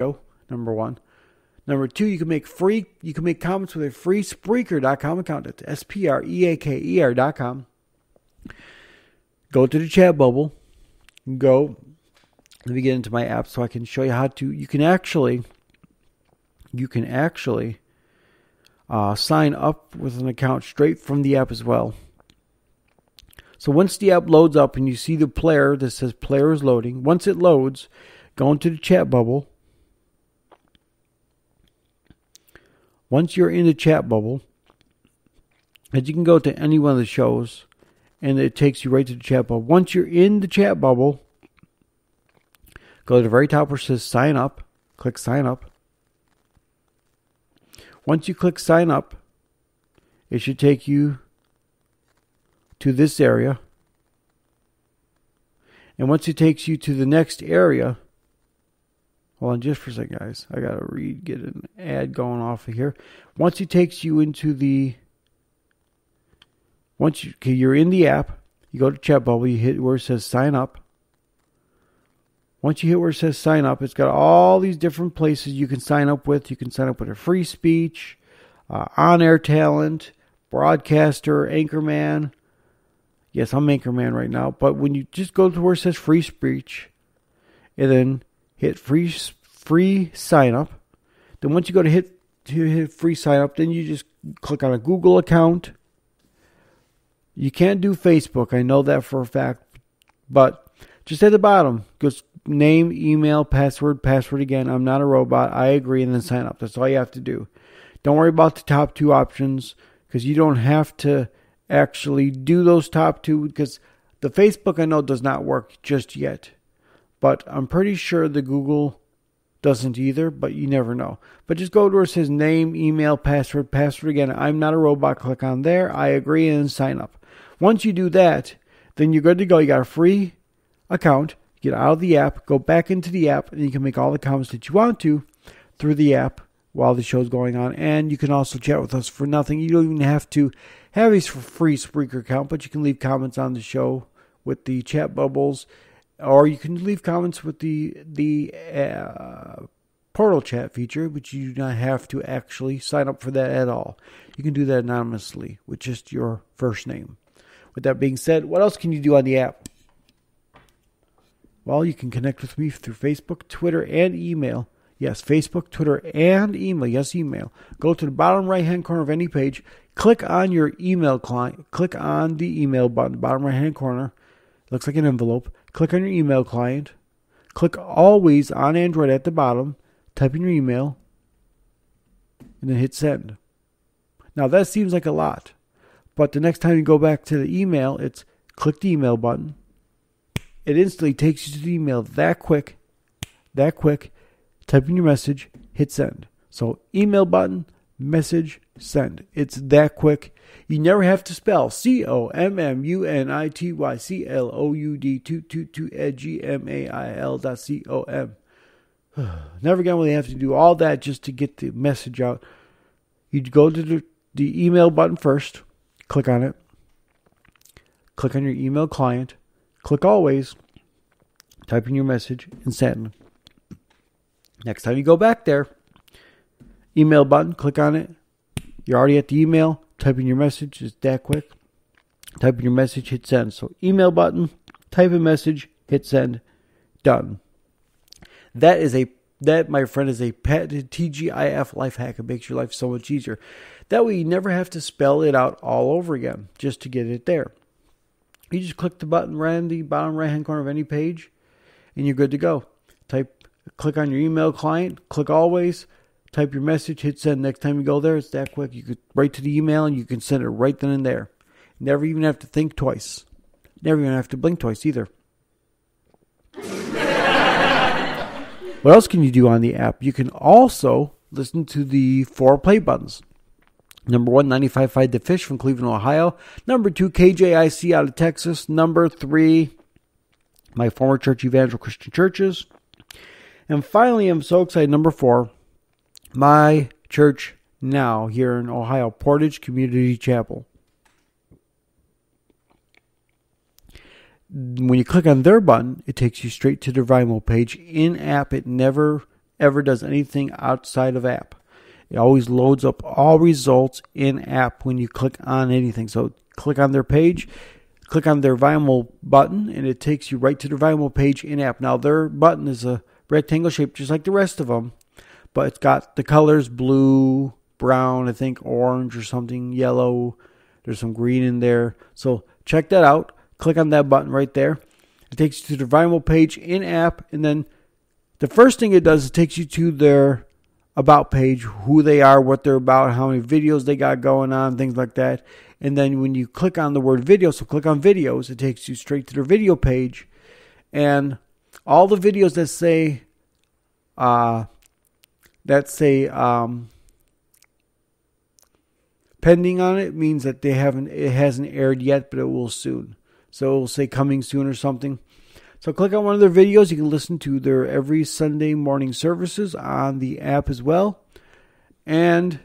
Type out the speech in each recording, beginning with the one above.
show. Number one. Number two, you can make free. You can make comments with a free Spreaker.com account. That's S P R E A K E R.com. Go to the chat bubble. Go. Let me get into my app so I can show you how to. You can actually. You can actually uh, sign up with an account straight from the app as well. So once the app loads up and you see the player that says player is loading, once it loads, go into the chat bubble. Once you're in the chat bubble, as you can go to any one of the shows and it takes you right to the chat bubble. Once you're in the chat bubble, go to the very top where it says sign up, click sign up. Once you click sign up, it should take you to this area. And once it takes you to the next area, hold on just for a second, guys. I gotta read, get an ad going off of here. Once it takes you into the, once you, you're in the app, you go to chat bubble, you hit where it says sign up. Once you hit where it says sign up, it's got all these different places you can sign up with. You can sign up with a free speech, uh, on air talent, broadcaster, anchorman, Yes, I'm Anchorman right now. But when you just go to where it says free speech, and then hit free free sign up, then once you go to hit to hit free sign up, then you just click on a Google account. You can't do Facebook. I know that for a fact, but just at the bottom, goes name, email, password, password again. I'm not a robot. I agree, and then sign up. That's all you have to do. Don't worry about the top two options because you don't have to actually do those top two because the Facebook I know does not work just yet. But I'm pretty sure the Google doesn't either, but you never know. But just go to where it says name, email, password, password again. I'm not a robot. Click on there. I agree and sign up. Once you do that, then you're good to go. You got a free account. Get out of the app, go back into the app, and you can make all the comments that you want to through the app while the show's going on. And you can also chat with us for nothing. You don't even have to have a free Spreaker account, but you can leave comments on the show with the chat bubbles, or you can leave comments with the the uh, portal chat feature, which you do not have to actually sign up for that at all. You can do that anonymously with just your first name. With that being said, what else can you do on the app? Well, you can connect with me through Facebook, Twitter, and email. Yes, Facebook, Twitter, and email. Yes, email. Go to the bottom right hand corner of any page. Click on your email client. Click on the email button, bottom right hand corner. Looks like an envelope. Click on your email client. Click always on Android at the bottom. Type in your email. And then hit send. Now that seems like a lot. But the next time you go back to the email, it's click the email button. It instantly takes you to the email that quick. That quick. Type in your message, hit send. So email button, message, send. It's that quick. You never have to spell C O M M U N I T Y C L O U D 222 at G M A I L dot C O M. Never again will you have to do all that just to get the message out. You go to the, the email button first, click on it, click on your email client, click always, type in your message, and send. Next time you go back there, email button, click on it. You're already at the email. Type in your message. It's that quick. Type in your message, hit send. So email button, type a message, hit send, done. That is a that, my friend, is a patented TGIF life hack. It makes your life so much easier. That way, you never have to spell it out all over again just to get it there. You just click the button right in the bottom right hand corner of any page, and you're good to go. Type, click on your email client, click always, type your message, hit send. Next time you go there, it's that quick. You could write to the email and you can send it right then and there. Never even have to think twice. Never even have to blink twice either. what else can you do on the app? You can also listen to the four play buttons. Number one, 95.5 The Fish from Cleveland, Ohio. Number two, KJIC out of Texas. Number three, my former church, Evangel Christian Churches. And finally, I'm so excited. Number four, my church now here in Ohio, Portage Community Chapel. When you click on their button, it takes you straight to the Vimeo page. In app, it never ever does anything outside of app. It always loads up all results in app when you click on anything. So click on their page, click on their Vimeo button, and it takes you right to their Vimeo page in app. Now, their button is a rectangle shape, just like the rest of them, but it's got the colors blue, brown, I think orange or something, yellow. There's some green in there. So check that out. Click on that button right there. It takes you to the Vimeo page in app, and then the first thing it does is it takes you to their about page, who they are, what they're about, how many videos they got going on, things like that. And then when you click on the word video, so click on videos, it takes you straight to their video page. And all the videos that say, uh, that say, um, pending on it means that they haven't, it hasn't aired yet, but it will soon. So it will say coming soon or something. So click on one of their videos. You can listen to their every Sunday morning services on the app as well. And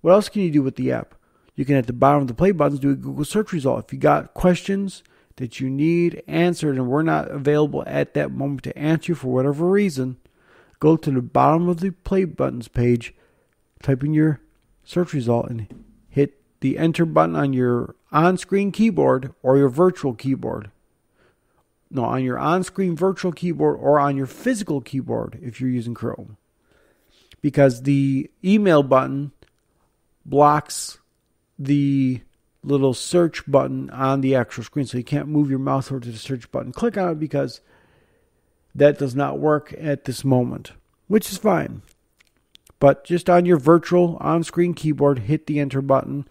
what else can you do with the app? You can at the bottom of the play buttons do a Google search result. If you got questions that you need answered and we're not available at that moment to answer you for whatever reason, go to the bottom of the play buttons page, type in your search result, and hit the enter button on your on screen keyboard or your virtual keyboard no, on your on screen virtual keyboard or on your physical keyboard if you're using Chrome. Because the email button blocks the little search button on the actual screen. So you can't move your mouse over to the search button. Click on it because that does not work at this moment, which is fine. But just on your virtual on screen keyboard, hit the enter button.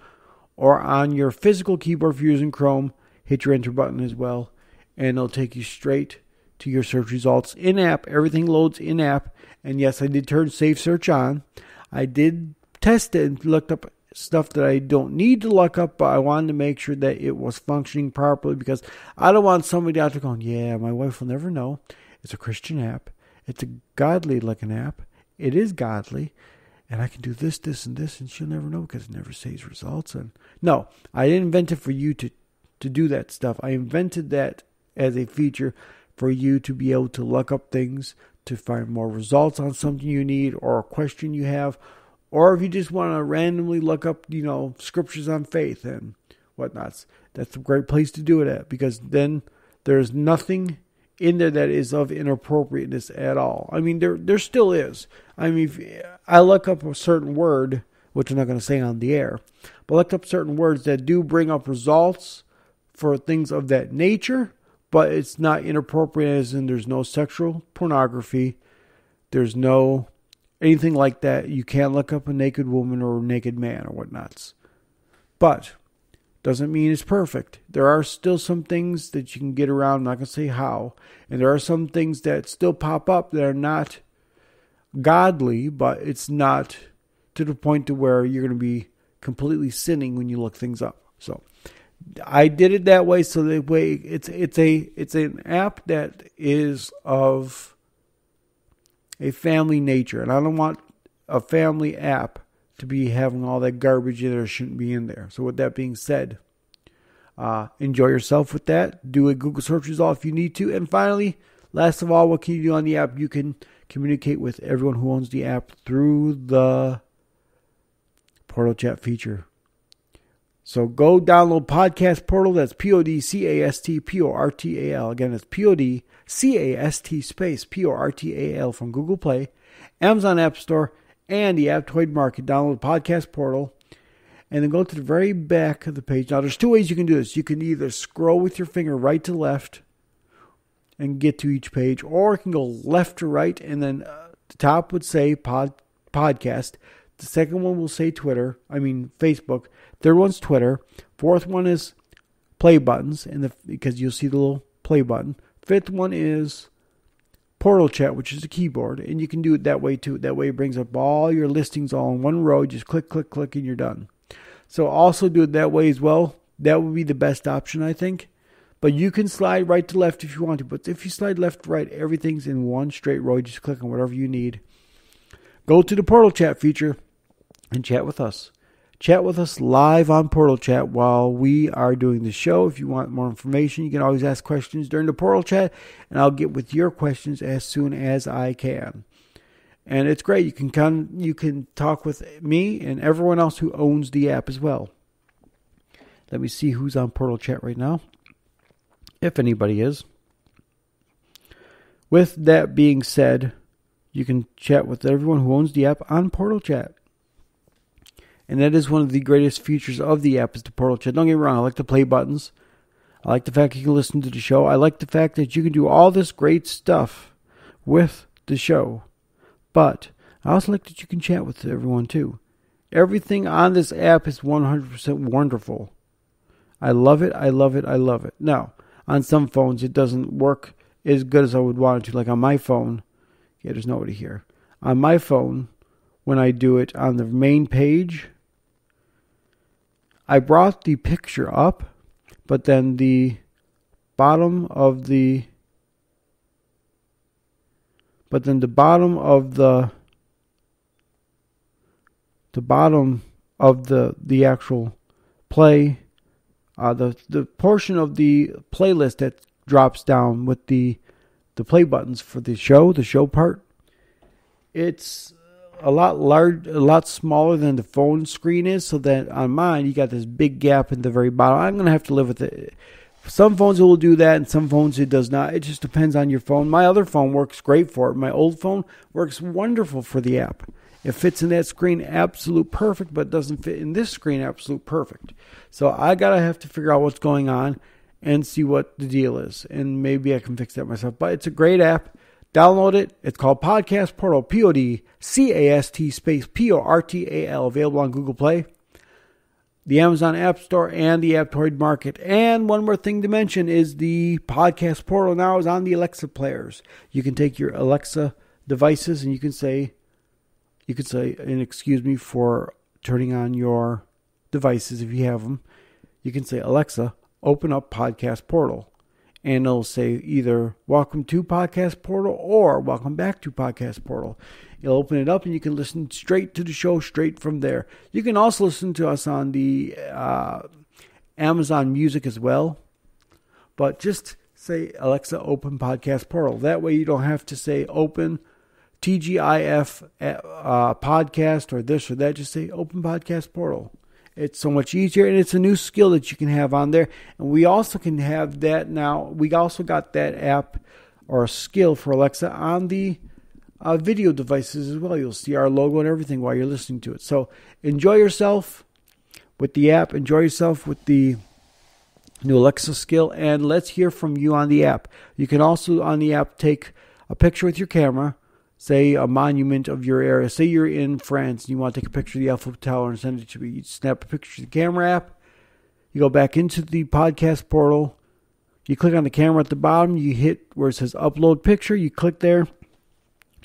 Or on your physical keyboard if you're using Chrome, hit your enter button as well and it'll take you straight to your search results in app. Everything loads in app. And yes, I did turn Safe Search on. I did test it and looked up stuff that I don't need to look up, but I wanted to make sure that it was functioning properly because I don't want somebody out there going, yeah, my wife will never know. It's a Christian app. It's a godly looking app. It is godly. And I can do this, this, and this, and she'll never know because it never saves results. And no, I didn't invent it for you to, to do that stuff. I invented that as a feature for you to be able to look up things to find more results on something you need or a question you have, or if you just want to randomly look up, you know, scriptures on faith and whatnots. That's a great place to do it at because then there's nothing in there that is of inappropriateness at all. I mean, there there still is. I mean, if I look up a certain word, which I'm not going to say on the air, but look up certain words that do bring up results for things of that nature but it's not inappropriate as in there's no sexual pornography there's no anything like that you can't look up a naked woman or a naked man or whatnots but doesn't mean it's perfect. There are still some things that you can get around. I'm not going to say how. And there are some things that still pop up that are not godly but it's not to the point to where you're going to be completely sinning when you look things up. So I did it that way so that way it's it's a it's an app that is of a family nature, and I don't want a family app to be having all that garbage in there shouldn't be in there. So with that being said, uh, enjoy yourself with that. Do a Google search result if you need to, and finally, last of all, what can you do on the app? You can communicate with everyone who owns the app through the portal chat feature. So go download Podcast Portal. That's P O D C A S T P O R T A L. Again, it's P O D C A S T space P O R T A L from Google Play, Amazon App Store, and the Aptoide Market. Download Podcast Portal and then go to the very back of the page. Now, there's two ways you can do this. You can either scroll with your finger right to left and get to each page, or you can go left to right, and then uh, the top would say pod, podcast. The second one will say Twitter, I mean Facebook. Third one's Twitter. Fourth one is play buttons, and the because you'll see the little play button. Fifth one is Portal Chat, which is a keyboard, and you can do it that way too. That way, it brings up all your listings all in one row. Just click, click, click, and you're done. So also do it that way as well. That would be the best option, I think. But you can slide right to left if you want to. But if you slide left to right, everything's in one straight row. You just click on whatever you need. Go to the Portal Chat feature and chat with us. Chat with us live on Portal Chat while we are doing the show. If you want more information, you can always ask questions during the Portal Chat, and I'll get with your questions as soon as I can. and it's great. You can come, you can talk with me and everyone else who owns the app as well. Let me see who's on Portal Chat right now, if anybody is. With that being said, you can chat with everyone who owns the app on Portal Chat. And that is one of the greatest features of the app is the Portal Chat. Don't get me wrong, I like the play buttons. I like the fact you can listen to the show. I like the fact that you can do all this great stuff with the show. But I also like that you can chat with everyone too. Everything on this app is 100% wonderful. I love it. I love it. I love it. Now, on some phones, it doesn't work as good as I would want it to. Like on my phone, yeah, there's nobody here. On my phone, when I do it on the main page, I brought the picture up, but then the bottom of the but then the bottom of the the bottom of the the actual play uh, the the portion of the playlist that drops down with the the play buttons for the show the show part it's a lot large a lot smaller than the phone screen is so that on mine you got this big gap in the very bottom i'm to have to live with it some phones will do that, and some phones it does not. It just depends on your phone. My other phone works great for it. My old phone works wonderful for the app. It fits in that screen absolute perfect, but doesn't fit in this screen absolute perfect. So I gotta have to figure out what's going on and see what the deal is, and maybe I can fix that myself. But it's a great app. Download it. It's called Podcast Portal. P O D C A S T space P O R T A L. Available on Google Play the Amazon App Store and the Aptoide Market. And one more thing to mention is the podcast portal now is on the Alexa players. You can take your Alexa devices and you can say, you could say, and excuse me for turning on your devices if you have them. You can say, Alexa, open up podcast portal. And it'll say either welcome to podcast portal or welcome back to podcast portal. You'll open it up and you can listen straight to the show straight from there. You can also listen to us on the uh, Amazon Music as well. But just say Alexa open podcast portal. That way you don't have to say open TGIF uh, podcast or this or that. Just say open podcast portal. It's so much easier and it's a new skill that you can have on there. And we also can have that now. We also got that app or skill for Alexa on the uh, video devices as well. You'll see our logo and everything while you're listening to it. So enjoy yourself with the app. Enjoy yourself with the new Alexa skill, and let's hear from you on the app. You can also on the app take a picture with your camera. Say a monument of your area. Say you're in France and you want to take a picture of the Eiffel Tower and send it to me. You snap a picture of the camera app. You go back into the podcast portal. You click on the camera at the bottom. You hit where it says upload picture. You click there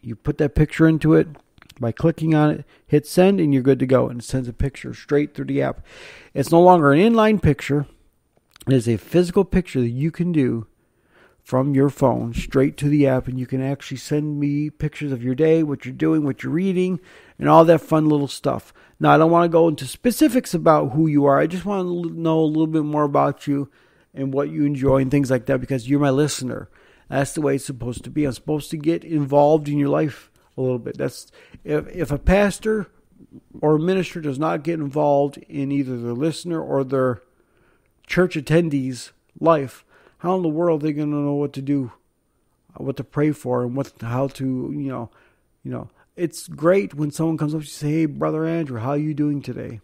you put that picture into it by clicking on it, hit send, and you're good to go. And it sends a picture straight through the app. It's no longer an inline picture, it is a physical picture that you can do from your phone straight to the app. And you can actually send me pictures of your day, what you're doing, what you're reading, and all that fun little stuff. Now, I don't want to go into specifics about who you are, I just want to know a little bit more about you and what you enjoy and things like that because you're my listener. That's the way it's supposed to be. I'm supposed to get involved in your life a little bit. That's if if a pastor or a minister does not get involved in either their listener or their church attendees' life, how in the world are they going to know what to do, uh, what to pray for, and what how to you know, you know. It's great when someone comes up to you say, "Hey, brother Andrew, how are you doing today?"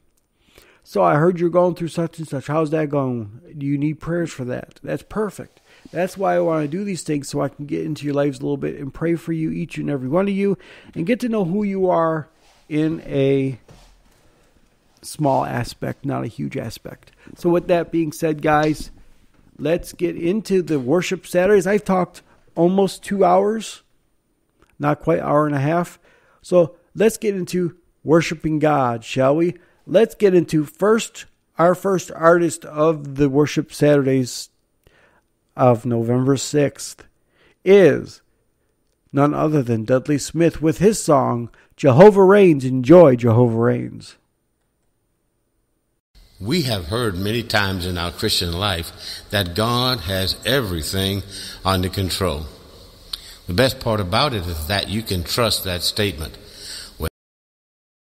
So I heard you're going through such and such. How's that going? Do you need prayers for that? That's perfect. That's why I want to do these things so I can get into your lives a little bit and pray for you, each and every one of you, and get to know who you are in a small aspect, not a huge aspect. So, with that being said, guys, let's get into the worship Saturdays. I've talked almost two hours, not quite hour and a half. So, let's get into worshiping God, shall we? Let's get into first our first artist of the worship Saturdays of November 6th is none other than Dudley Smith with his song Jehovah Reigns. Enjoy Jehovah Reigns. We have heard many times in our Christian life that God has everything under control. The best part about it is that you can trust that statement.